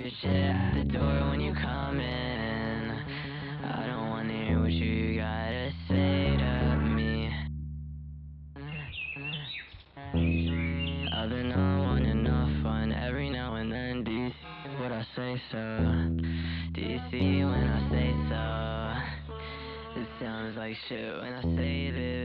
your shit at the door when you come in. I don't wanna hear what you gotta say to me. I've been on enough fun every now and then. Do you see what I say, so? Do you see when I say so? It sounds like shit when I say this,